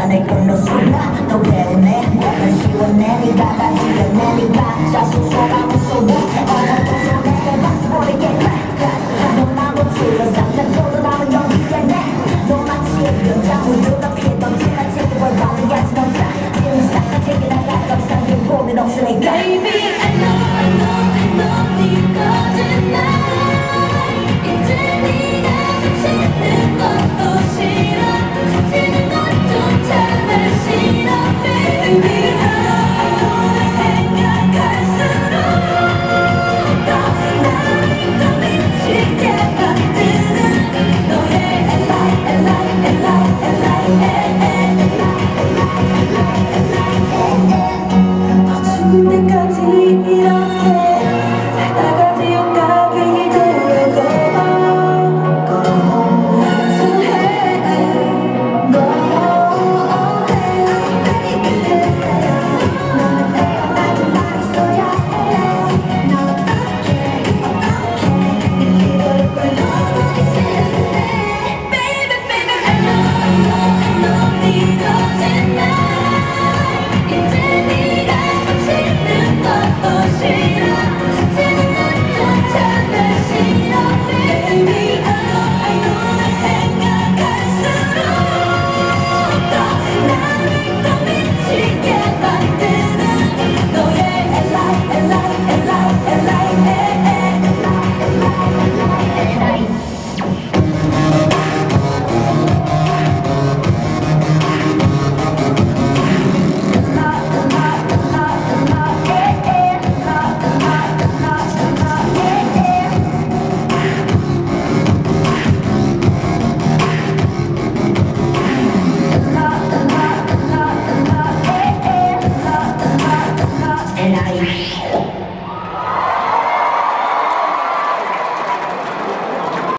I make them look